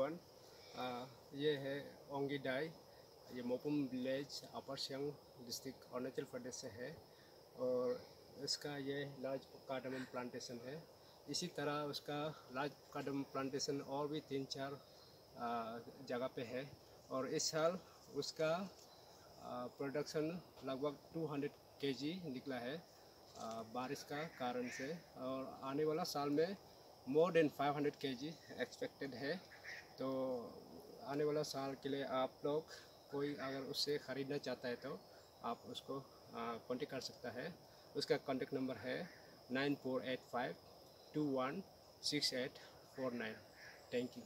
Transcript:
Everyone ये है ओंगी डाई ये Mopum village upper Siang district Arunachal Pradesh से है और इसका ये लार्ज कार्डमम प्लांटेशन है इसी तरह उसका लार्ज कार्डम प्लांटेशन और भी तीन चार जगह पे है और इस साल उसका प्रोडक्शन लगभग 200 केजी निकला है बारिश का कारण से और आने वाला साल में मोर देन 500 केजी एक्सपेक्टेड है तो आने वाला साल के लिए आप लोग कोई अगर उससे ख़रीदना चाहता है तो आप उसको कॉन्टेक्ट कर सकता है। उसका कॉन्टेक्ट नंबर है nine four eight five two one six eight four nine. Thank you.